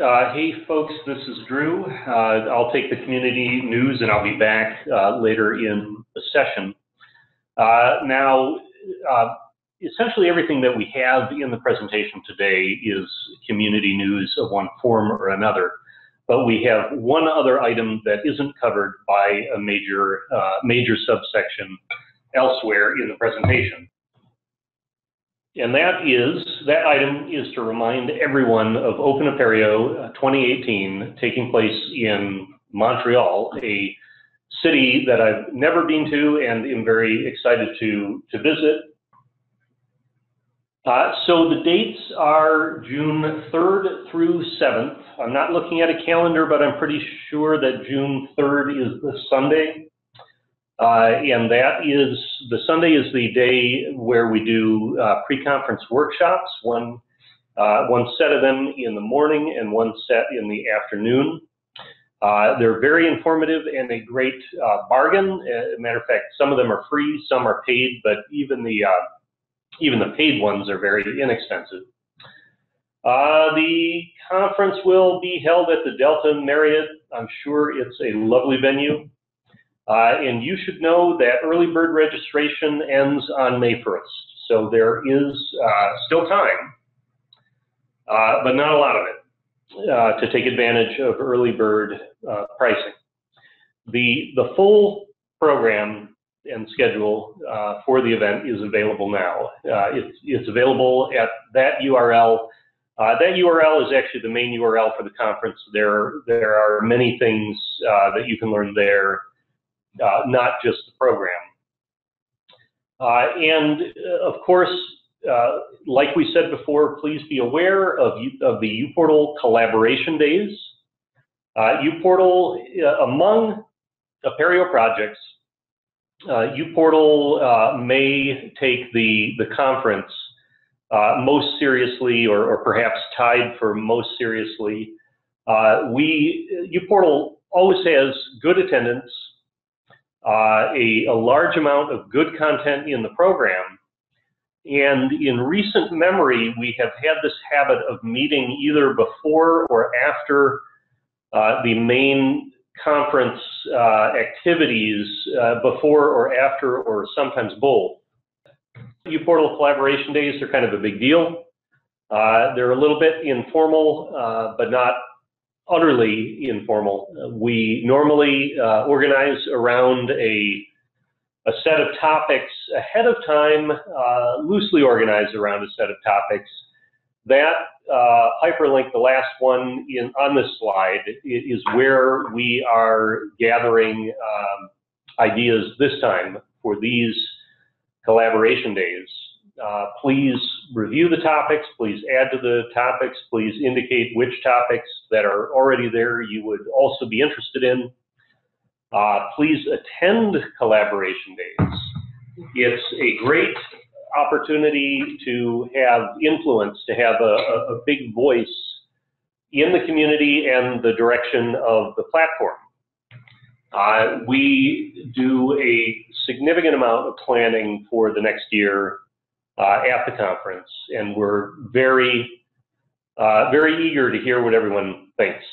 Uh, hey, folks, this is Drew. Uh, I'll take the community news and I'll be back uh, later in the session. Uh, now, uh, essentially everything that we have in the presentation today is community news of one form or another. But we have one other item that isn't covered by a major, uh, major subsection elsewhere in the presentation. And that is, that item is to remind everyone of Open Apereo uh, 2018 taking place in Montreal, a city that I've never been to and am very excited to, to visit. Uh, so the dates are June 3rd through 7th. I'm not looking at a calendar, but I'm pretty sure that June 3rd is the Sunday. Uh, and that is, the Sunday is the day where we do uh, pre-conference workshops, one, uh, one set of them in the morning and one set in the afternoon. Uh, they're very informative and a great uh, bargain. As a matter of fact, some of them are free, some are paid, but even the, uh, even the paid ones are very inexpensive. the conference will be held at the Delta Marriott. I'm sure it's a lovely venue. Uh, and you should know that early bird registration ends on May 1st. So there is uh, still time, uh, but not a lot of it, uh, to take advantage of early bird uh, pricing. The, the full program and schedule uh, for the event is available now. it's, it's available at that URL. that URL is actually the main URL for the conference. There, there are many things that you can learn there uh, not just the program. Uh, and uh, of course, uh, like we said before, please be aware of, of the uPortal collaboration days. Uh, uPortal, uh, among Apereo projects, uPortal may take the, the conference most seriously or, or, perhaps tied for most seriously. we, uPortal always has good attendance uh, a, a large amount of good content in the program. And in recent memory, we have had this habit of meeting either before or after uh, the main conference uh, activities, uh, before or after, or sometimes both. uPortal collaboration days are kind of a big deal. Uh, they're a little bit informal, uh, but not utterly informal. We normally uh, organize around a, a set of topics ahead of time, uh, loosely organized around a set of topics. That uh, hyperlink, the last one in, on this slide, is where we are gathering um, ideas this time for these collaboration days. Uh, please review the topics, please add to the topics, please indicate which topics that are already there you would also be interested in. Uh, please attend collaboration days. It's a great opportunity to have influence, to have a, a, big voice in the community and the direction of the platform. Uh, we do a significant amount of planning for the next year at the conference, and we're very, uh, very eager to hear what everyone thinks.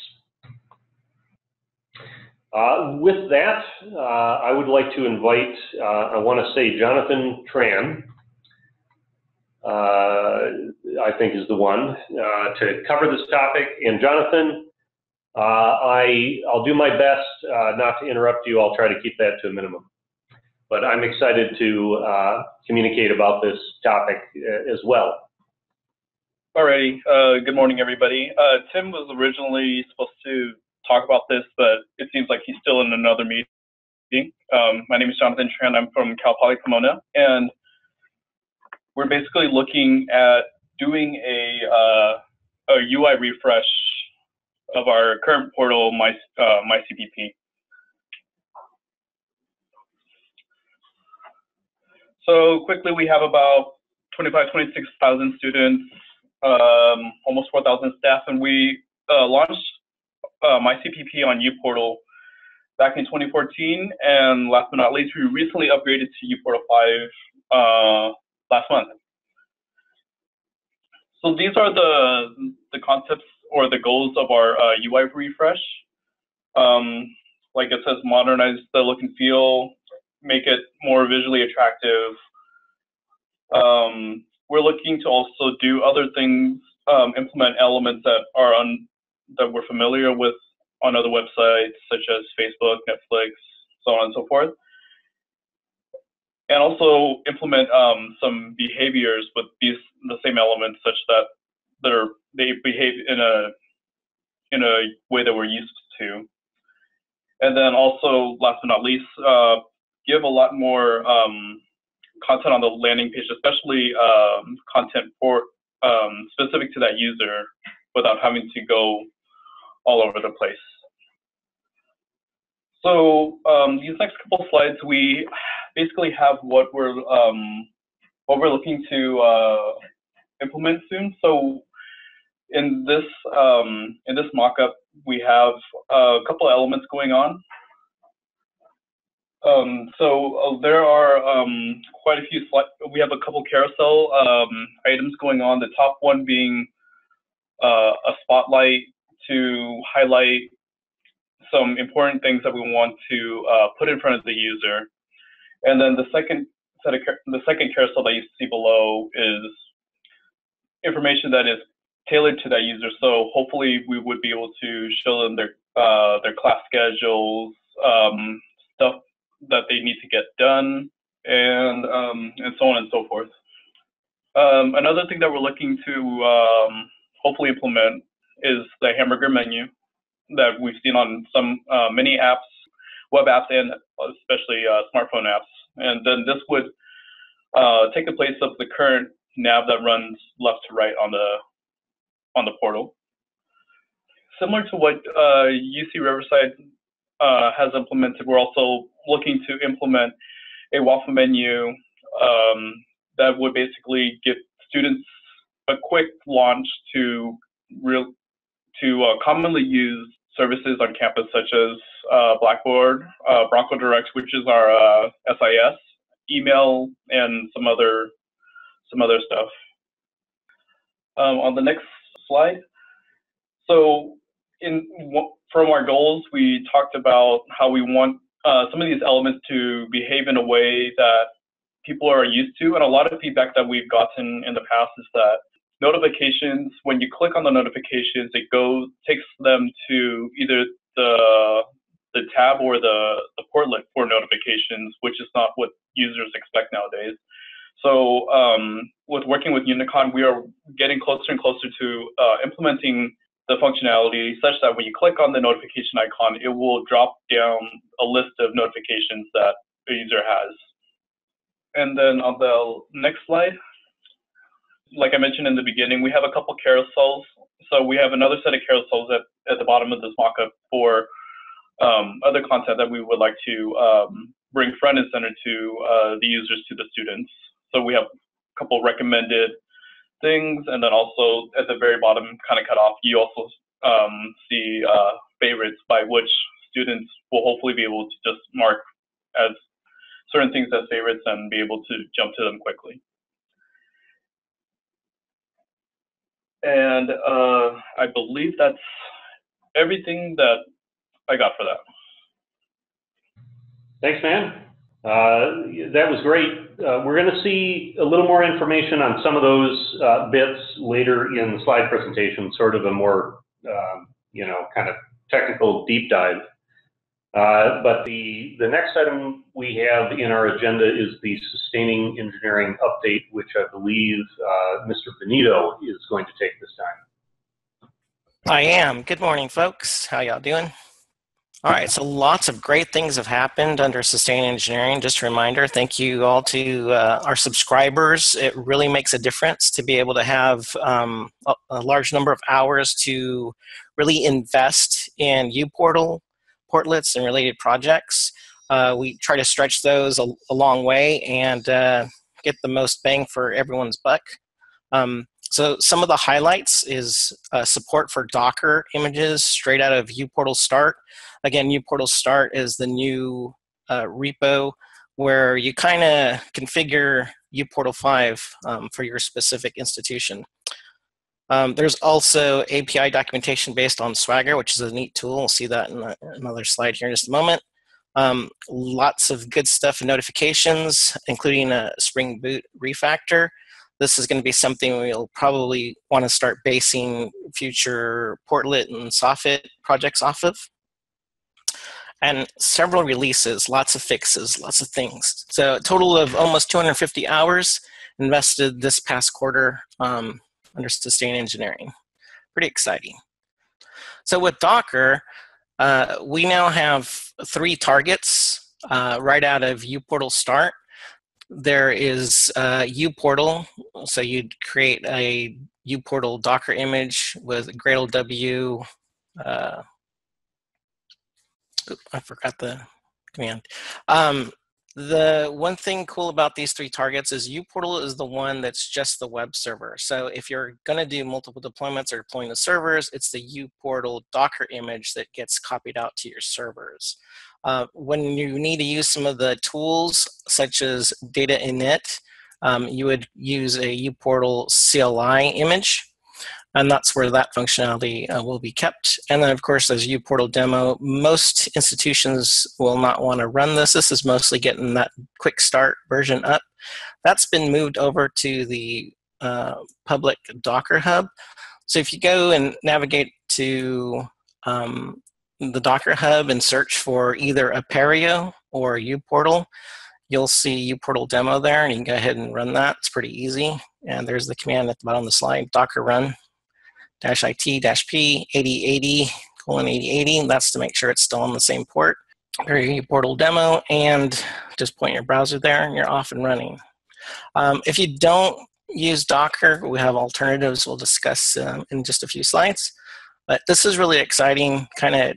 Uh, with that, uh, I would like to invite, uh, I want to say Jonathan Tran, uh, I think is the one, to cover this topic. And Jonathan, I, I'll do my best not to interrupt you. I'll try to keep that to a minimum but I'm excited to uh, communicate about this topic uh, as well. Alrighty, uh, good morning everybody. Uh, Tim was originally supposed to talk about this, but it seems like he's still in another meeting. Um, my name is Jonathan Tran, I'm from Cal Poly Pomona, and we're basically looking at doing a, uh, a UI refresh of our current portal, My, uh, MyCPP. So quickly, we have about 25, 26,000 students, um, almost 4,000 staff, and we uh, launched uh, MyCPP on uPortal back in 2014. And last but not least, we recently upgraded to uPortal 5 uh, last month. So these are the the concepts or the goals of our uh, UI refresh. Um, like it says, modernize the look and feel, make it more visually attractive. Um, we're looking to also do other things, um, implement elements that are on that we're familiar with on other websites such as Facebook, Netflix, so on and so forth. And also implement um, some behaviors with these the same elements such that they're they behave in a in a way that we're used to. And then also, last but not least, uh, give a lot more um, content on the landing page, especially um, content for um, specific to that user, without having to go all over the place. So um, these next couple slides, we basically have what we're um, what we're looking to uh, implement soon. So in this um, in this mockup, we have a couple elements going on. Um, so uh, there are um, quite a few. We have a couple carousel um, items going on. The top one being uh, a spotlight to highlight some important things that we want to uh, put in front of the user. And then the second set of the second carousel that you see below is information that is tailored to that user. So hopefully we would be able to show them their uh, their class schedules, um, stuff that they need to get done, and um, and so on and so forth. Um, another thing that we're looking to um, hopefully implement is the hamburger menu that we've seen on some uh, many apps, web apps, and especially uh, smartphone apps. And then this would uh, take the place of the current nav that runs left to right on the on the portal. Similar to what uh, UC Riverside uh, has implemented, we're also looking to implement a waffle menu um, that would basically give students a quick launch to real to uh, commonly used services on campus such as uh, Blackboard, uh, Bronco Direct, which is our uh, SIS, email, and some other some other stuff. Um, on the next slide. So in from our goals, we talked about how we want uh, some of these elements to behave in a way that people are used to. And a lot of feedback that we've gotten in the past is that notifications, when you click on the notifications, it goes takes them to either the the tab or the, the portlet for notifications, which is not what users expect nowadays. So um, with working with Unicon, we are getting closer and closer to uh, implementing the functionality such that when you click on the notification icon, it will drop down a list of notifications that the user has. And then on the next slide, like I mentioned in the beginning, we have a couple carousels. So we have another set of carousels at, at the bottom of this mockup for um, other content that we would like to um, bring front and center to uh, the users, to the students. So we have a couple recommended things, and then also at the very bottom, kind of cut off, you also um, see uh, favorites by which students will hopefully be able to just mark as certain things as favorites and be able to jump to them quickly. And uh, I believe that's everything that I got for that. Thanks, man. Uh, that was great. Uh, we're going to see a little more information on some of those uh, bits later in the slide presentation, sort of a more, um, you know, kind of technical deep dive. Uh, but the, the next item we have in our agenda is the sustaining engineering update, which I believe uh, Mr. Benito is going to take this time. I am. Good morning, folks. How y'all doing? All right, so lots of great things have happened under Sustain Engineering. Just a reminder, thank you all to uh, our subscribers. It really makes a difference to be able to have um, a, a, large number of hours to really invest in uPortal, portlets, and related projects. Uh, we try to stretch those a, a long way and uh, get the most bang for everyone's buck. Um, so some of the highlights is uh, support for Docker images straight out of uPortal Start. Again, uPortal Start is the new uh, repo where you kind of configure uPortal 5 um, for your specific institution. Um, there's also API documentation based on Swagger, which is a neat tool. We'll see that in a, another slide here in just a moment. Um, lots of good stuff and notifications, including a Spring Boot refactor. This is going to be something we'll probably want to start basing future Portlet and Soffit projects off of. And several releases, lots of fixes, lots of things. So a total of almost 250 hours invested this past quarter um, under sustain engineering. Pretty exciting. So with Docker, uh, we now have three targets uh, right out of uPortal Start. There is uh, uPortal, so you'd create a uPortal Docker image with Gradle W. Uh, I forgot the command. Um, the one thing cool about these three targets is uPortal is the one that's just the web server. So if you're going to do multiple deployments or deploying the servers, it's the uPortal Docker image that gets copied out to your servers. Uh, when you need to use some of the tools such as data init, um, you would use a uPortal CLI image and that's where that functionality uh, will be kept. And then, of course, there's uPortal demo. Most institutions will not want to run this. This is mostly getting that quick start version up. That's been moved over to the uh, public Docker Hub. So if you go and navigate to um, the Docker Hub and search for either Apereo or uPortal, you'll see uPortal demo there, and you can go ahead and run that. It's pretty easy. And there's the command at the bottom of the slide, docker run dash IT dash P 8080 colon 8080. That's to make sure it's still on the same port. uPortal demo and just point your browser there and you're off and running. Um, if you don't use Docker, we have alternatives we'll discuss um, in just a few slides. But this is really exciting, kind of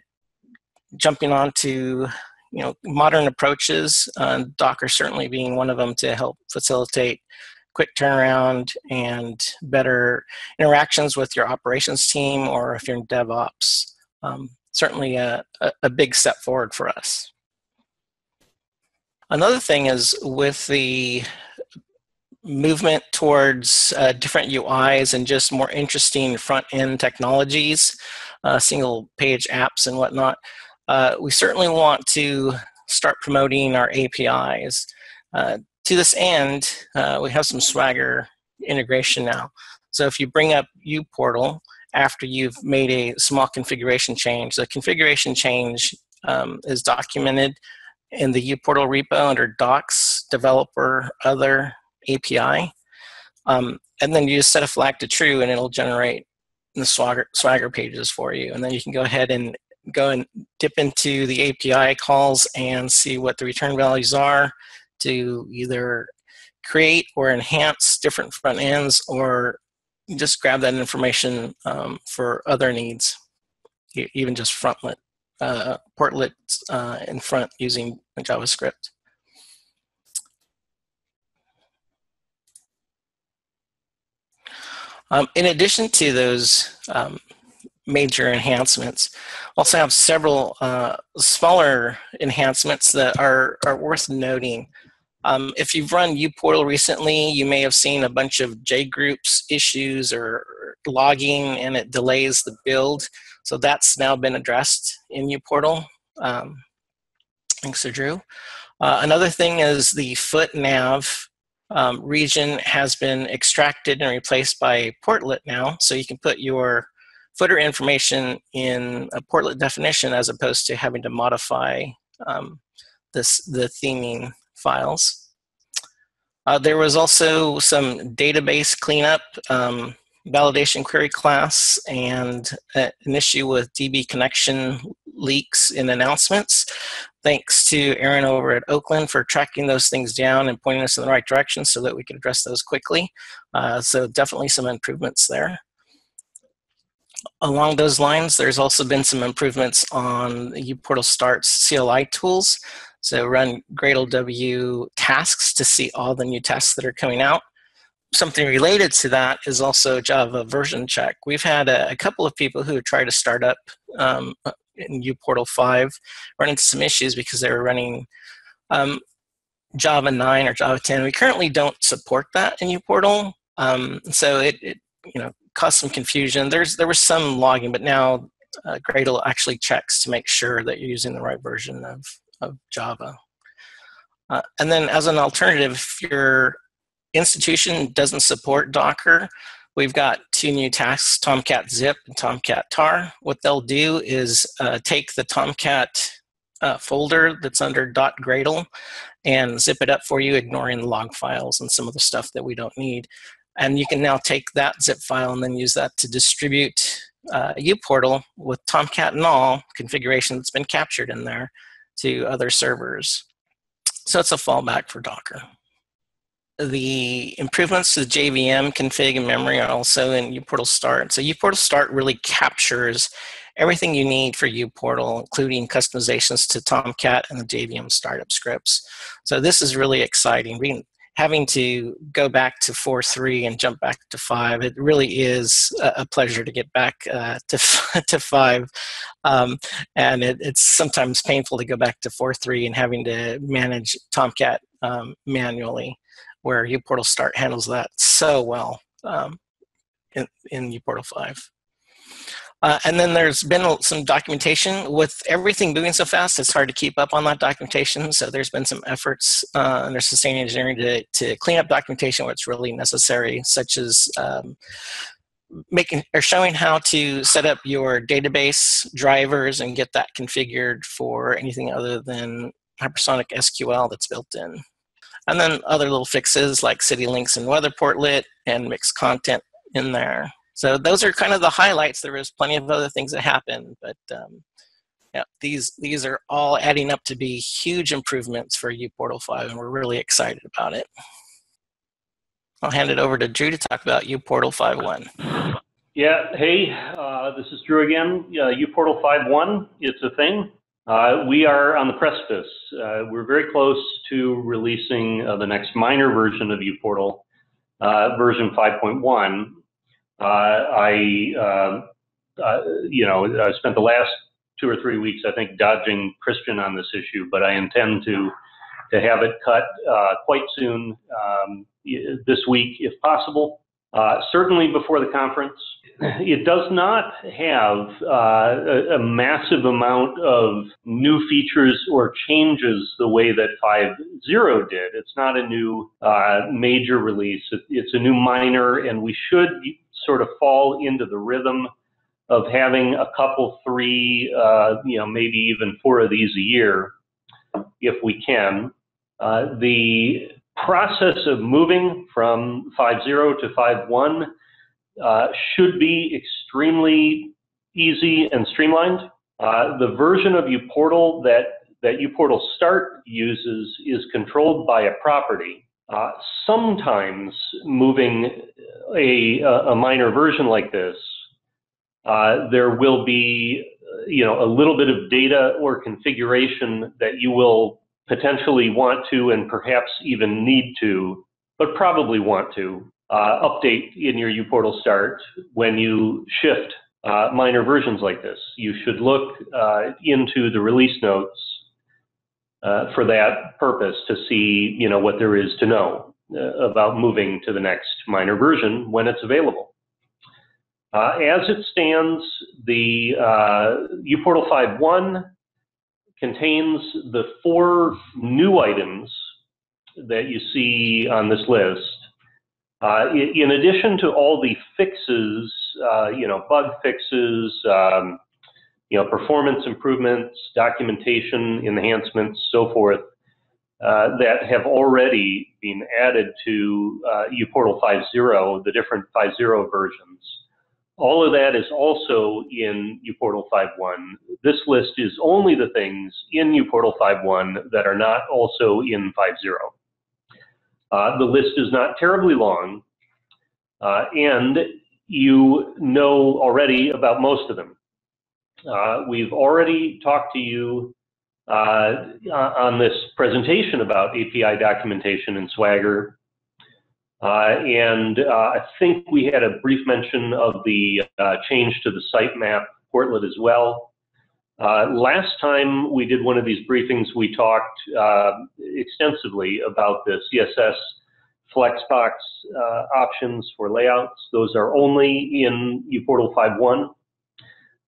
jumping on to you know modern approaches. Uh, Docker certainly being one of them to help facilitate quick turnaround and better interactions with your operations team or if you're in DevOps. Um, certainly a, a, big step forward for us. Another thing is with the movement towards uh, different UIs and just more interesting front end technologies, uh, single page apps and whatnot, uh, we certainly want to start promoting our APIs. To this end, uh, we have some Swagger integration now. So if you bring up uPortal after you've made a small configuration change, the configuration change um, is documented in the uPortal repo under docs, developer, other API. Um, and then you just set a flag to true and it'll generate the Swagger, Swagger pages for you. And then you can go ahead and go and dip into the API calls and see what the return values are to either create or enhance different front ends or just grab that information um, for other needs, even just frontlet, uh, portlet uh, in front using JavaScript. Um, in addition to those um, major enhancements, also have several uh, smaller enhancements that are, are worth noting. Um, if you've run uPortal recently, you may have seen a bunch of JGroups issues or logging and it delays the build. So that's now been addressed in uPortal. Um, thanks to Drew. Uh, another thing is the foot nav um, region has been extracted and replaced by portlet now. So you can put your footer information in a portlet definition as opposed to having to modify um, this the theming files. Uh, there was also some database cleanup, um, validation query class, and uh, an issue with DB connection leaks in announcements. Thanks to Aaron over at Oakland for tracking those things down and pointing us in the right direction so that we could address those quickly. Uh, so definitely some improvements there along those lines, there's also been some improvements on uPortal Start's CLI tools. So run Gradle W tasks to see all the new tests that are coming out. Something related to that is also Java version check. We've had a, a couple of people who tried to start up um, in uPortal 5 run into some issues because they were running um, Java 9 or Java 10. We currently don't support that in uPortal. Um, so it, it, you know caused some confusion. There's there was some logging, but now uh, Gradle actually checks to make sure that you're using the right version of, of Java. Uh, and then as an alternative, if your institution doesn't support Docker, we've got two new tasks, Tomcat Zip and Tomcat Tar. What they'll do is uh, take the Tomcat uh, folder that's under .gradle and zip it up for you, ignoring the log files and some of the stuff that we don't need. And you can now take that zip file and then use that to distribute uh, uPortal with Tomcat and all configuration that's been captured in there to other servers. So it's a fallback for Docker. The improvements to the JVM config and memory are also in uPortal Start. So uPortal Start really captures everything you need for uPortal, including customizations to Tomcat and the JVM startup scripts. So this is really exciting. We having to go back to 4 3 and jump back to 5, it really is a, pleasure to get back uh, to, to 5. Um, and it, it's sometimes painful to go back to 4 3 and having to manage Tomcat um, manually, where uPortal Start handles that so well um, in, in uPortal 5. Uh, and then there's been some documentation. With everything moving so fast, it's hard to keep up on that documentation. So there's been some efforts uh, under sustaining engineering to, to clean up documentation where it's really necessary, such as um, making or showing how to set up your database drivers and get that configured for anything other than hypersonic SQL that's built in. And then other little fixes like city links and weather portlet and mixed content in there. So those are kind of the highlights. There was plenty of other things that happened, but um, yeah, these these are all adding up to be huge improvements for uPortal 5, and we're really excited about it. I'll hand it over to Drew to talk about uPortal 5.1. Yeah, hey, uh, this is Drew again. Uh, uPortal 5.1, it's a thing. Uh, we are on the precipice. Uh, we're very close to releasing uh, the next minor version of uPortal, uh, version 5.1. Uh, I, um, uh, you know, I spent the last two or three weeks, I think, dodging Christian on this issue, but I intend to to have it cut uh, quite soon um, this week, if possible. Uh, certainly before the conference. It does not have uh, a, a, massive amount of new features or changes the way that 5.0 did. It's not a new uh, major release. It, it's a new minor, and we should sort of fall into the rhythm of having a couple, three, uh, you know, maybe even four of these a year, if we can. Uh, the process of moving from 5.0 to 5.1 uh, should be extremely easy and streamlined. Uh, the version of uPortal that, that uPortal Start uses is controlled by a property. Uh, sometimes moving a, a minor version like this, uh, there will be you know a little bit of data or configuration that you will potentially want to and perhaps even need to, but probably want to uh, update in your uPortal start when you shift uh, minor versions like this. You should look uh, into the release notes uh, for that purpose to see you know what there is to know uh, about moving to the next minor version when it's available. Uh, as it stands, the uPortal 5.1 contains the four new items that you see on this list. Uh, in, in, addition to all the fixes, uh, you know, bug fixes, um, you know, performance improvements, documentation enhancements, so forth, uh, that have already been added to uh, uPortal 5.0, the different 5.0 versions. All of that is also in uPortal 5.1. This list is only the things in uPortal 5.1 that are not also in 5.0. Uh, the list is not terribly long, uh, and you know already about most of them. Uh, we've already talked to you uh, on this presentation about API documentation in Swagger. Uh, and uh, I think we had a brief mention of the uh, change to the sitemap portlet as well. Uh, last time we did one of these briefings, we talked extensively about the CSS Flexbox options for layouts. Those are only in uPortal 5.1.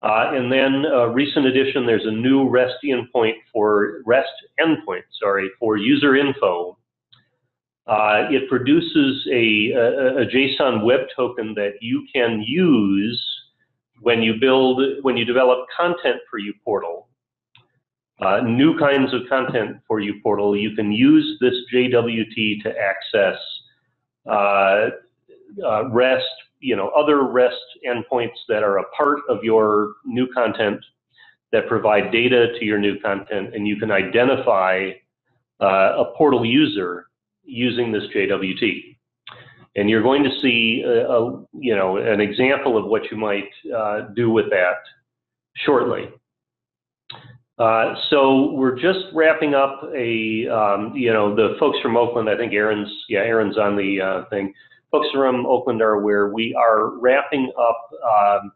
Uh, and then a recent addition, there's a new REST endpoint for REST endpoint, sorry, for user info. Uh, it produces a, a, a, JSON web token that you can use when you build, when you develop content for uPortal. Uh, new kinds of content for uPortal. You can use this JWT to access uh, uh, REST you know, other REST endpoints that are a part of your new content that provide data to your new content, and you can identify uh, a portal user using this JWT. And you're going to see, a, a you know, an example of what you might uh, do with that shortly. Uh, so we're just wrapping up a, um, you know, the folks from Oakland, I think Aaron's, yeah, Aaron's on the uh, thing folks from Oakland are aware, we are wrapping up um,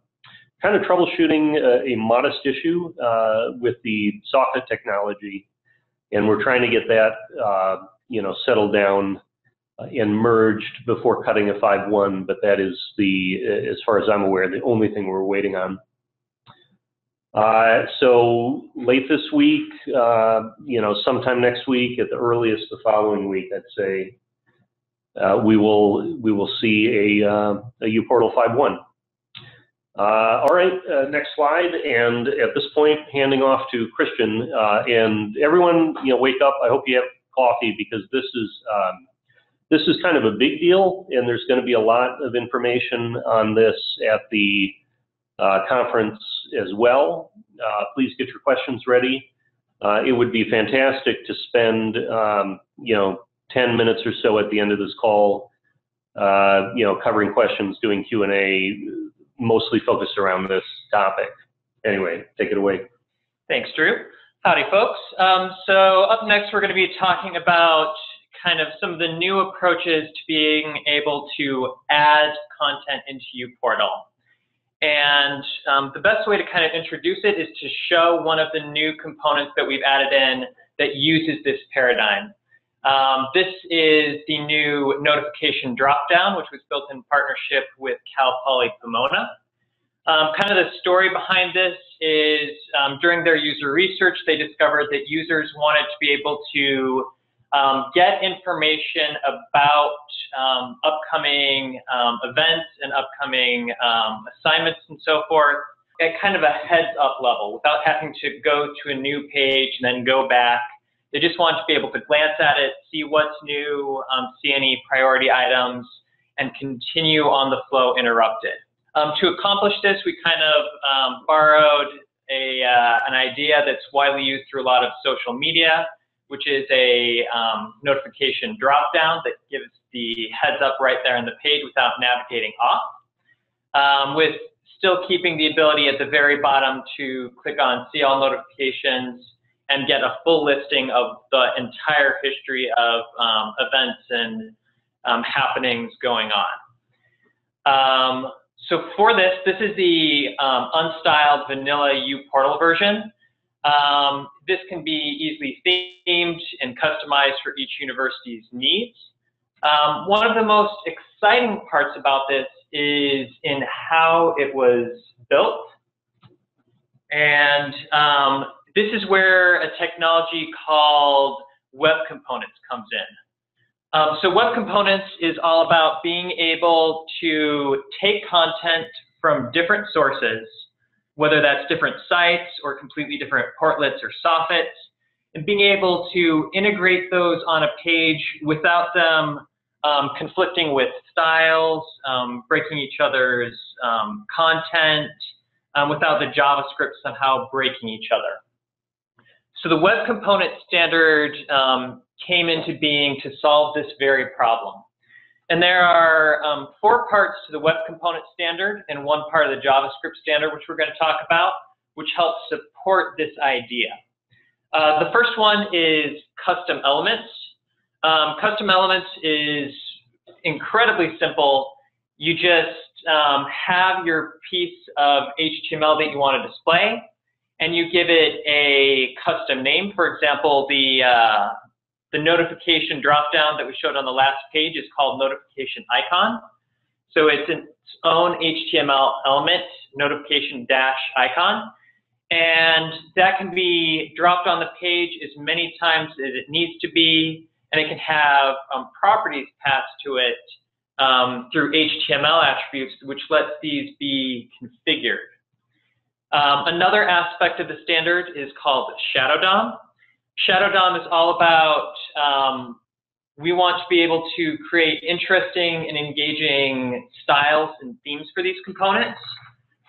kind of troubleshooting a, a modest issue uh, with the socket technology, and we're trying to get that uh, you know settled down and merged before cutting a 5-1, But that is the, as far as I'm aware, the only thing we're waiting on. Uh, so late this week, uh, you know, sometime next week, at the earliest the following week, I'd say uh, we will we will see a, uh, a uPortal 5.1. Uh, all right, uh, next slide. And at this point, handing off to Christian. Uh, and everyone, you know, wake up. I hope you have coffee because this is um, this is kind of a big deal, and there's going to be a lot of information on this at the uh, conference as well. please get your questions ready. it would be fantastic to spend, um, you know, 10 minutes or so at the end of this call, uh, you know, covering questions, doing Q&A, mostly focused around this topic. Anyway, take it away. Thanks, Drew. Howdy, folks. Um, so up next, we're going to be talking about kind of some of the new approaches to being able to add content into uPortal. And um, the best way to kind of introduce it is to show one of the new components that we've added in that uses this paradigm. Um, this is the new notification dropdown, which was built in partnership with Cal Poly Pomona. Um, kind of the story behind this is um, during their user research, they discovered that users wanted to be able to um, get information about um, upcoming um, events and upcoming assignments and so forth at kind of a heads up level without having to go to a new page and then go back they just want to be able to glance at it, see what's new, um, see any priority items, and continue on the flow interrupted. Um, to accomplish this, we kind of um, borrowed a, uh, an idea that's widely used through a lot of social media, which is a um, notification dropdown that gives the heads up right there on the page without navigating off, um, with still keeping the ability at the very bottom to click on see all notifications and get a full listing of the entire history of um, events and um, happenings going on. Um, so for this, this is the um, unstyled vanilla uPortal version. Um, this can be easily themed and customized for each university's needs. Um, one of the most exciting parts about this is in how it was built. And this is where a technology called web components comes in. Um, so web components is all about being able to take content from different sources, whether that's different sites or completely different portlets or soffits, and being able to integrate those on a page without them um, conflicting with styles, um, breaking each other's um, content, um, without the JavaScript somehow breaking each other. So the web component standard um, came into being to solve this very problem. And there are um, four parts to the web component standard and one part of the JavaScript standard, which we're going to talk about, which helps support this idea. Uh, the first one is custom elements. Um, custom elements is incredibly simple. You just um, have your piece of HTML that you want to display and you give it a custom name. For example, the uh, the notification dropdown that we showed on the last page is called notification icon. So it's its own HTML element, notification dash icon. And that can be dropped on the page as many times as it needs to be, and it can have um, properties passed to it um, through HTML attributes, which lets these be configured. Um, another aspect of the standard is called Shadow DOM. Shadow DOM is all about um, we want to be able to create interesting and engaging styles and themes for these components,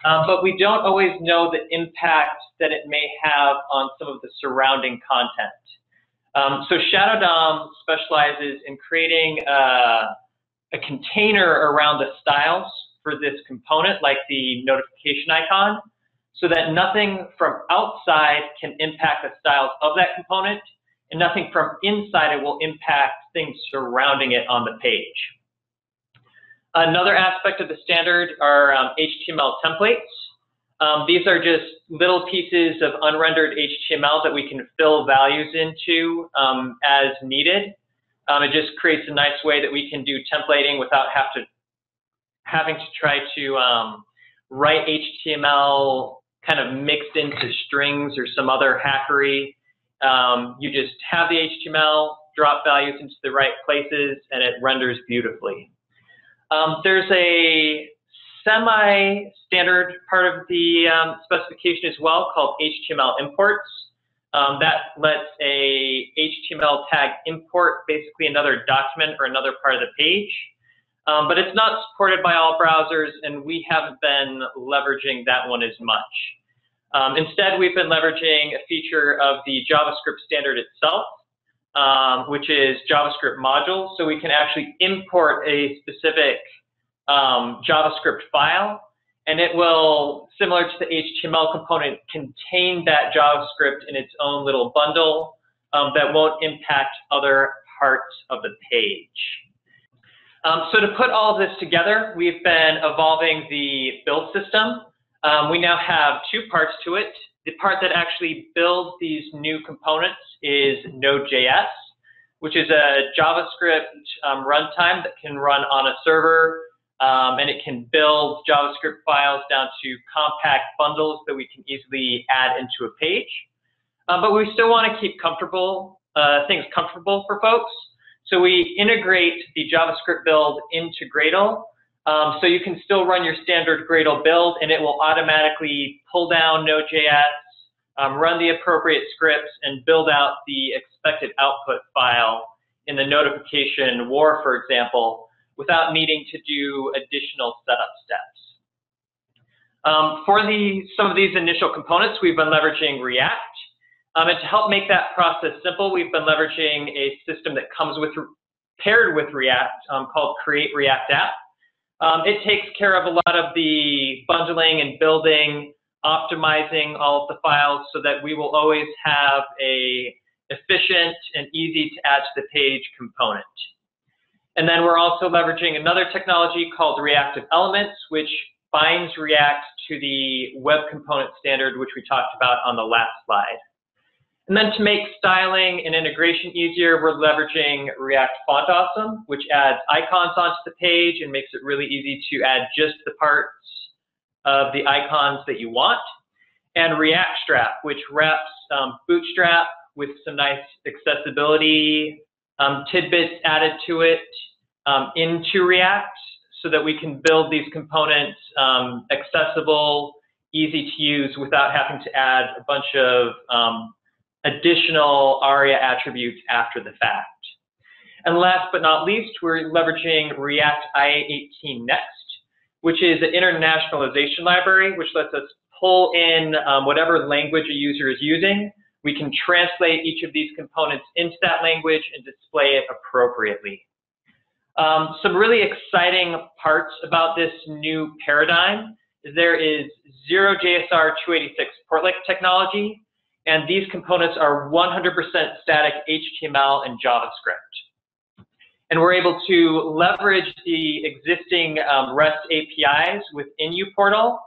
um, but we don't always know the impact that it may have on some of the surrounding content. Um, so Shadow DOM specializes in creating a, a container around the styles for this component, like the notification icon, so that nothing from outside can impact the styles of that component, and nothing from inside it will impact things surrounding it on the page. Another aspect of the standard are um, HTML templates. Um, these are just little pieces of unrendered HTML that we can fill values into um, as needed. Um, it just creates a nice way that we can do templating without have to having to try to um, write HTML kind of mixed into strings or some other hackery. Um, you just have the HTML, drop values into the right places, and it renders beautifully. Um, there's a semi-standard part of the um, specification as well called HTML imports. Um, that lets a HTML tag import basically another document or another part of the page. Um, but it's not supported by all browsers, and we haven't been leveraging that one as much. Um, instead, we've been leveraging a feature of the JavaScript standard itself, um, which is JavaScript modules. So we can actually import a specific um, JavaScript file, and it will, similar to the HTML component, contain that JavaScript in its own little bundle um, that won't impact other parts of the page. Um, so to put all of this together, we've been evolving the build system. Um, we now have two parts to it. The part that actually builds these new components is Node.js, which is a JavaScript um, runtime that can run on a server, um, and it can build JavaScript files down to compact bundles that we can easily add into a page. Um, but we still want to keep comfortable uh, things comfortable for folks. So we integrate the JavaScript build into Gradle um, so you can still run your standard Gradle build and it will automatically pull down Node.js, um, run the appropriate scripts, and build out the expected output file in the notification war, for example, without needing to do additional setup steps. Um, for the, some of these initial components, we've been leveraging React. Um, and to help make that process simple, we've been leveraging a system that comes with paired with React um, called Create React App. Um, it takes care of a lot of the bundling and building, optimizing all of the files so that we will always have a efficient and easy to add to the page component. And then we're also leveraging another technology called Reactive Elements, which binds React to the web component standard, which we talked about on the last slide. And then to make styling and integration easier, we're leveraging React Font Awesome, which adds icons onto the page and makes it really easy to add just the parts of the icons that you want. And React Strap, which wraps um, Bootstrap with some nice accessibility um, tidbits added to it um, into React so that we can build these components um, accessible, easy to use without having to add a bunch of um, additional ARIA attributes after the fact. And last but not least, we're leveraging React i18next, which is an internationalization library, which lets us pull in um, whatever language a user is using. We can translate each of these components into that language and display it appropriately. Um, some really exciting parts about this new paradigm is there is zero JSR 286 portlet technology, and these components are 100% static HTML and JavaScript. And we're able to leverage the existing um, REST APIs within uPortal.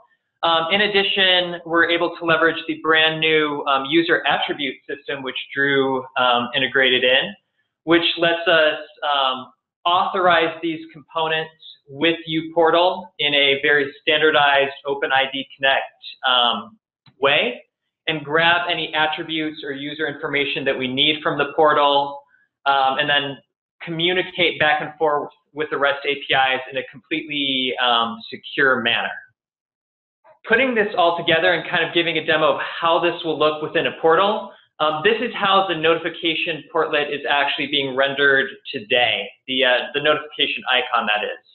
Um, in addition, we're able to leverage the brand new um, user attribute system, which Drew um, integrated in, which lets us um, authorize these components with uPortal in a very standardized OpenID Connect um, way and grab any attributes or user information that we need from the portal um, and then communicate back and forth with the REST APIs in a completely um, secure manner. Putting this all together and kind of giving a demo of how this will look within a portal, um, this is how the notification portlet is actually being rendered today, the, uh, the notification icon that is.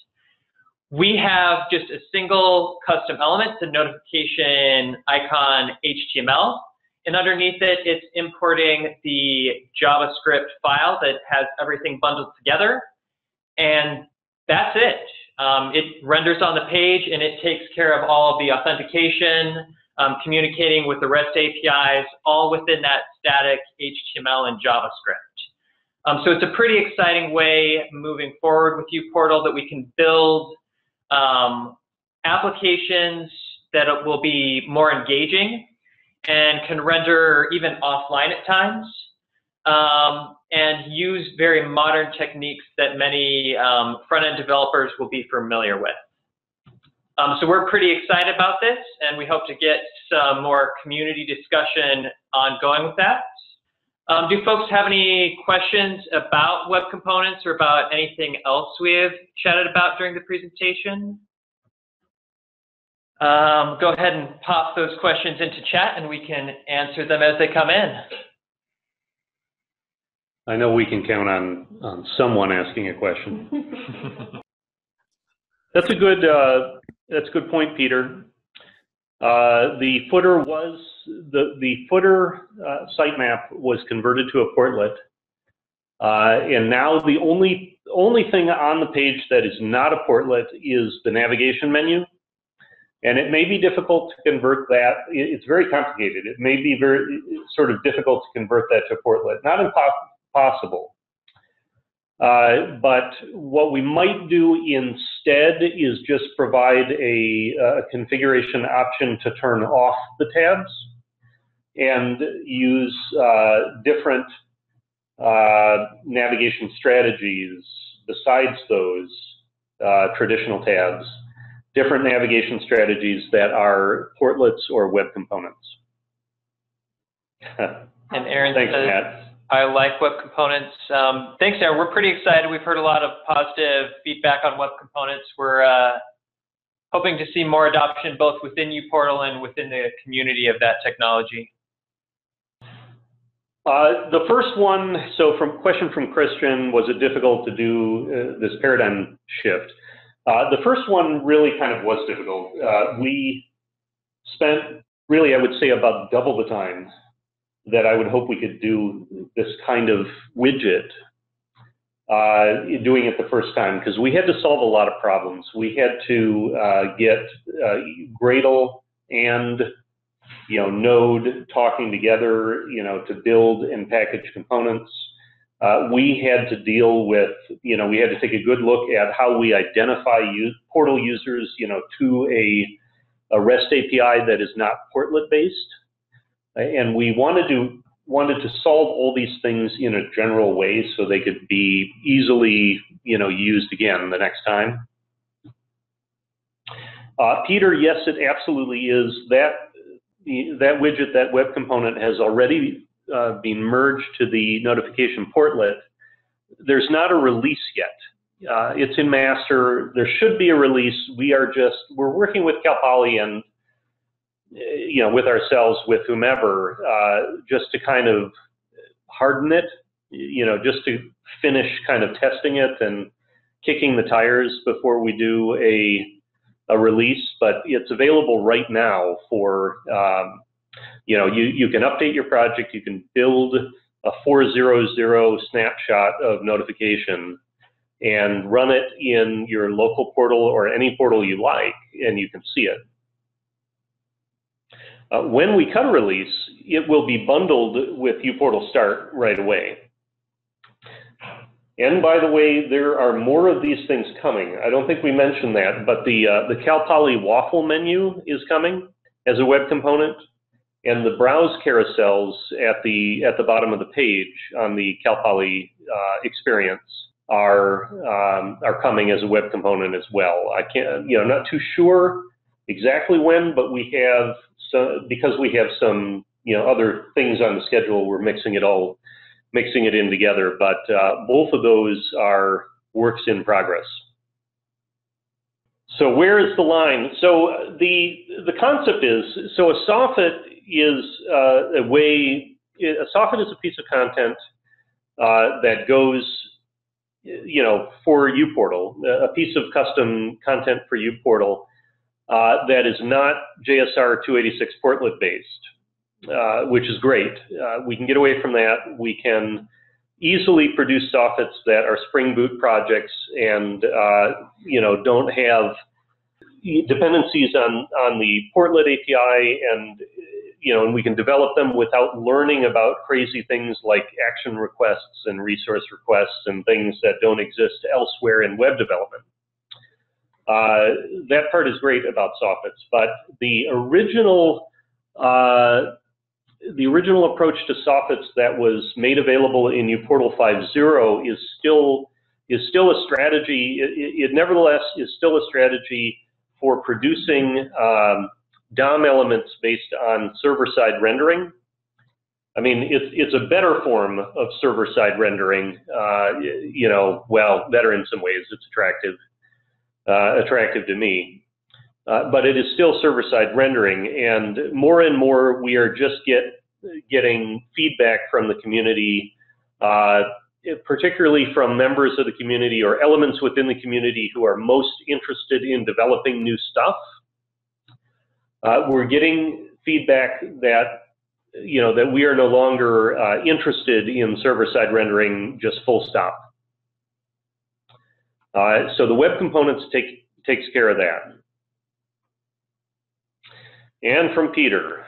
We have just a single custom element, the notification icon HTML, and underneath it, it's importing the JavaScript file that has everything bundled together. And that's it. Um, it renders on the page and it takes care of all of the authentication, um, communicating with the REST APIs, all within that static HTML and JavaScript. Um, so it's a pretty exciting way moving forward with uPortal that we can build um, applications that will be more engaging and can render even offline at times um, and use very modern techniques that many um, front-end developers will be familiar with. Um, so we're pretty excited about this, and we hope to get some more community discussion ongoing with that. Um, do folks have any questions about web components or about anything else we have chatted about during the presentation? Um, go ahead and pop those questions into chat and we can answer them as they come in. I know we can count on, on someone asking a question. that's a good uh, that's a good point, Peter. Uh, the footer was the the footer uh, sitemap was converted to a portlet, uh, and now the only only thing on the page that is not a portlet is the navigation menu. And it may be difficult to convert that. It's very complicated. It may be very sort of difficult to convert that to portlet. Not impossible. Uh, but what we might do instead is just provide a, a, configuration option to turn off the tabs and use uh, different uh, navigation strategies besides those uh, traditional tabs different navigation strategies that are portlets or web components. and Aaron Thanks, says, Matt. I like web components. Um, thanks, Aaron. We're pretty excited. We've heard a lot of positive feedback on web components. We're uh, hoping to see more adoption both within uPortal and within the community of that technology. Uh, the first one, so from question from Christian, was it difficult to do uh, this paradigm shift? Uh, the first one really kind of was difficult. Uh, we spent really, I would say, about double the time that I would hope we could do this kind of widget uh, doing it the first time because we had to solve a lot of problems. We had to uh, get uh, Gradle and you know Node talking together, you know, to build and package components uh, we had to deal with, you know, we had to take a good look at how we identify use, portal users, you know, to a, a REST API that is not portlet based. And we wanted to wanted to solve all these things in a general way so they could be easily, you know, used again the next time. Uh, Peter, yes, it absolutely is. That that widget, that web component has already uh, being merged to the notification portlet, there's not a release yet. Uh, it's in master. There should be a release. We are just we're working with Cal Poly and you know with ourselves with whomever uh, just to kind of harden it. You know, just to finish kind of testing it and kicking the tires before we do a a release. But it's available right now for um, you know, you, you can update your project, you can build a 400 snapshot of notification and run it in your local portal or any portal you like, and you can see it. Uh, when we cut a release, it will be bundled with uPortal Start right away. And by the way, there are more of these things coming. I don't think we mentioned that, but the, uh, the Cal Poly Waffle menu is coming as a web component. And the browse carousels at the at the bottom of the page on the Cal Poly uh, experience are um, are coming as a web component as well. I can't, you know, not too sure exactly when, but we have so because we have some you know other things on the schedule, we're mixing it all mixing it in together. But uh, both of those are works in progress. So where is the line? So the the concept is so a soffit is uh, a way. A soffit is a piece of content uh, that goes, you know, for uPortal, a piece of custom content for uPortal uh, that is not JSR 286 portlet based, uh, which is great. Uh, we can get away from that. We can easily produce soffits that are Spring Boot projects and uh, you know don't have dependencies on on the Portlet API and you know and we can develop them without learning about crazy things like action requests and resource requests and things that don't exist elsewhere in web development. Uh, that part is great about soffits, but the original uh, the original approach to soffits that was made available in uPortal 5.0 is still is still a strategy. It, it, nevertheless is still a strategy for producing um, DOM elements based on server-side rendering. I mean, it's it's a better form of server-side rendering. Uh, you know, well, better in some ways. It's attractive, uh, attractive to me. Uh, but it is still server-side rendering, and more and more we are just get getting feedback from the community, uh, particularly from members of the community or elements within the community who are most interested in developing new stuff. Uh, we're getting feedback that you know that we are no longer uh, interested in server-side rendering, just full stop. Uh, so the web components take takes care of that. And from Peter,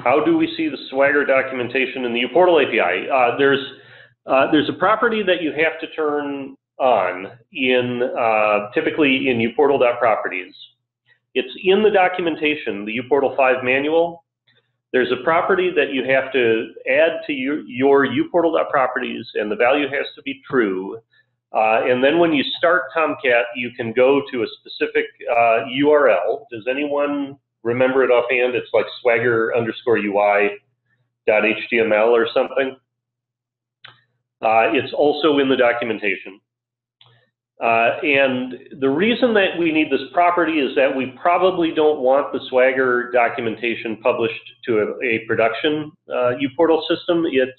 how do we see the Swagger documentation in the uPortal API? Uh, there's uh, there's a property that you have to turn on in uh, typically in uPortal.properties. It's in the documentation, the uPortal 5 manual. There's a property that you have to add to your, your uPortal.properties, and the value has to be true. Uh, and then when you start Tomcat, you can go to a specific uh, URL. Does anyone remember it offhand? It's like swagger underscore UI dot HTML or something. Uh, it's also in the documentation. Uh, and the reason that we need this property is that we probably don't want the Swagger documentation published to a, a production uh, uPortal system. It's,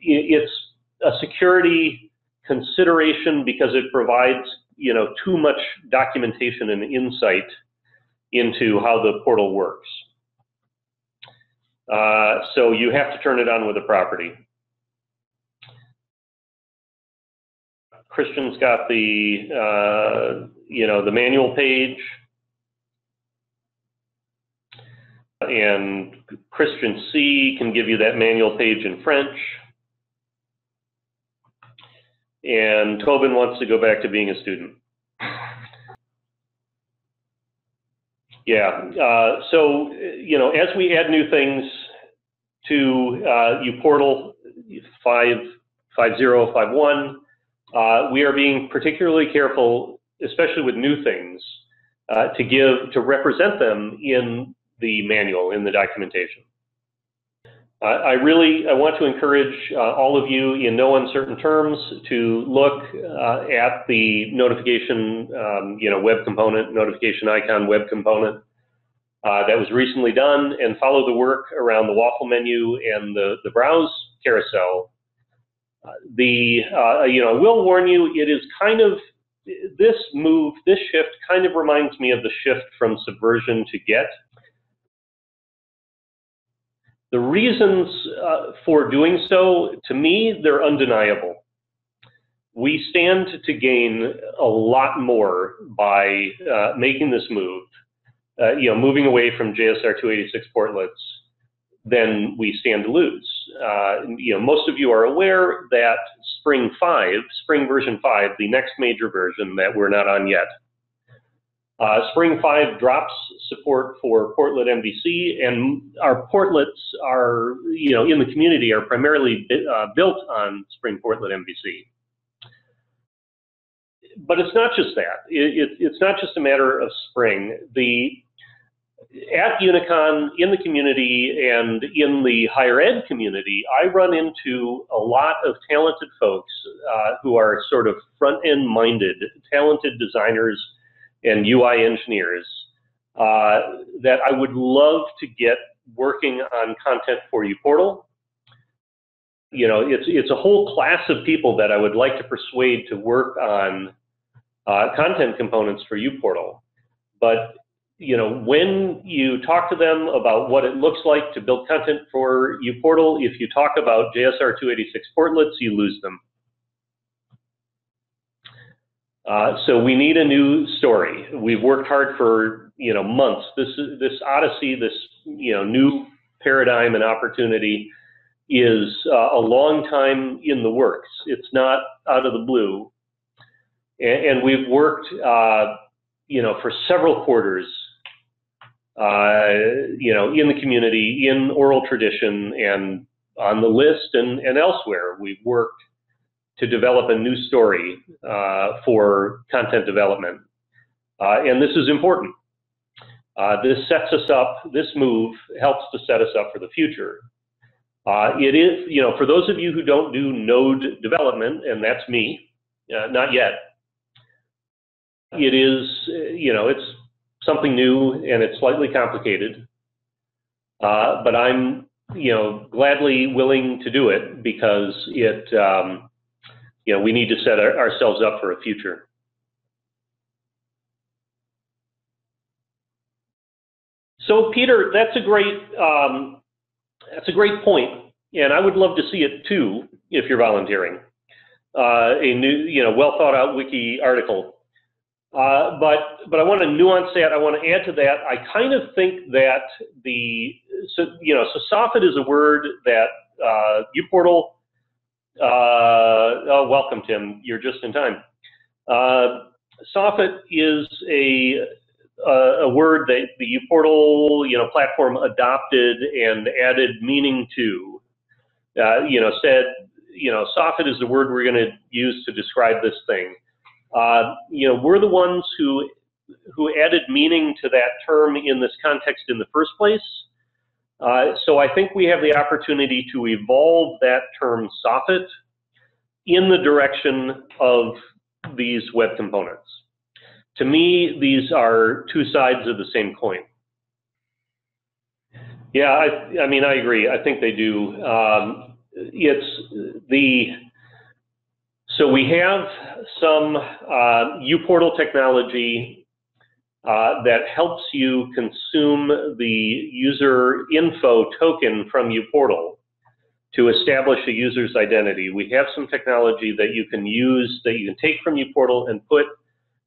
it's a security consideration because it provides you know, too much documentation and insight into how the portal works. Uh, so you have to turn it on with a property. Christian's got the, uh, you know, the manual page. And Christian C can give you that manual page in French. And Tobin wants to go back to being a student. Yeah. Uh, so, you know, as we add new things to uh, uPortal 5, 5.0, uh, we are being particularly careful, especially with new things, uh, to give, to represent them in the manual, in the documentation. I really I want to encourage uh, all of you in no uncertain terms to look uh, at the notification, um, you know, web component, notification icon web component uh, that was recently done and follow the work around the waffle menu and the, the browse carousel. Uh, the, uh, you know, I will warn you, it is kind of, this move, this shift kind of reminds me of the shift from subversion to Git the reasons uh, for doing so, to me, they're undeniable. We stand to gain a lot more by uh, making this move, uh, you know, moving away from JSR 286 portlets than we stand to lose. Uh, you know, most of you are aware that Spring 5, Spring version 5, the next major version that we're not on yet, Uh, Spring 5 drops support for Portlet MVC, and our portlets are, you know, in the community are primarily uh, built on Spring Portlet MVC. But it's not just that. It, it, it's not just a matter of Spring. The at Unicon, in the community, and in the higher ed community, I run into a lot of talented folks uh, who are sort of front end minded, talented designers and UI engineers uh, that I would love to get working on content for uPortal. You know, it's it's a whole class of people that I would like to persuade to work on uh, content components for uPortal. But you know, when you talk to them about what it looks like to build content for uPortal, if you talk about JSR 286 portlets, you lose them. Uh, so we need a new story. We've worked hard for you know months. This this odyssey, this you know new paradigm and opportunity is uh, a long time in the works. It's not out of the blue, and, and we've worked uh, you know for several quarters. Uh, you know, in the community, in oral tradition, and on the list and, and elsewhere, we've worked to develop a new story uh, for content development. Uh, and this is important. Uh, this sets us up, this move helps to set us up for the future. Uh, it is, you know, for those of you who don't do node development, and that's me, uh, not yet, it is, you know, it's something new and it's slightly complicated. Uh, but I'm, you know, gladly willing to do it because it, um, you know, we need to set our, ourselves up for a future. So Peter, that's a great um, that's a great point, and I would love to see it too if you're volunteering. Uh, a new, you know, well thought out wiki article. Uh, but but I want to nuance that. I want to add to that. I kind of think that the so you know so soffit is a word that uh, uPortal oh, welcome, Tim. You're just in time. Uh, soffit is a, a, a word that the uPortal you know platform adopted and added meaning to. Uh, you know, said you know soffit is the word we're going to use to describe this thing. Uh, you know, we're the ones who who added meaning to that term in this context in the first place. Uh, so I think we have the opportunity to evolve that term soffit in the direction of these web components. To me, these are two sides of the same coin. Yeah, I, I mean, I agree. I think they do. Um, it's the so we have some uh, uPortal technology uh, that helps you consume the user info token from uPortal to establish a user's identity. We have some technology that you can use, that you can take from uPortal and put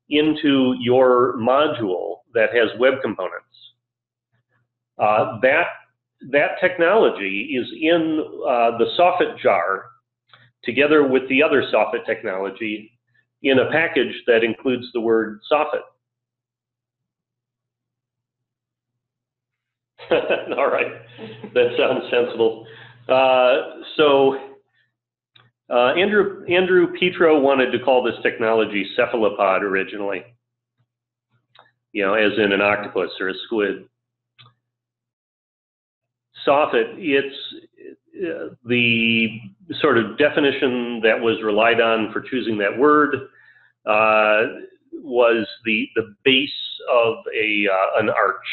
into your module that has web components. Uh, that, that technology is in uh, the soffit jar together with the other soffit technology in a package that includes the word soffit. All right, that sounds sensible. Uh, so uh, Andrew Andrew Petro wanted to call this technology cephalopod originally, you know, as in an octopus or a squid. Soffit, it's uh, the sort of definition that was relied on for choosing that word uh, was the the base of a uh, an arch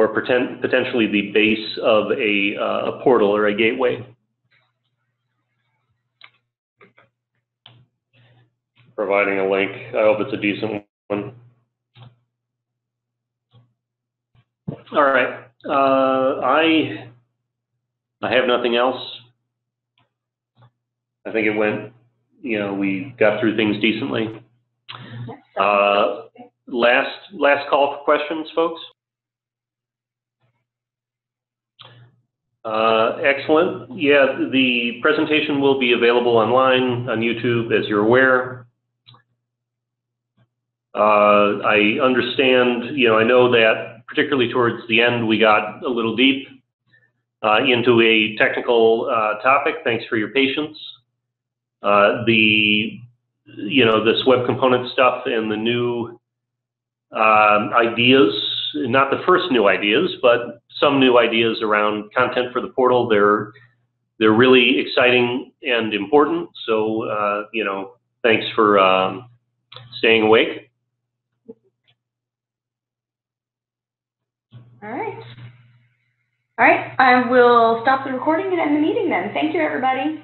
or pretend, potentially the base of a, uh, a portal or a gateway. Providing a link. I hope it's a decent one. All right. Uh, I I have nothing else. I think it went. You know, we got through things decently. Uh, last last call for questions, folks. Uh, excellent. Yeah, the presentation will be available online on YouTube, as you're aware. Uh, I understand, you know, I know that particularly towards the end, we got a little deep uh, into a technical uh, topic. Thanks for your patience. Uh, the, you know, this web component stuff and the new um, ideas, not the first new ideas, but some new ideas around content for the portal. They're they're really exciting and important. So uh, you know, thanks for um, staying awake. All right. All right, I will stop the recording and end the meeting then. Thank you, everybody.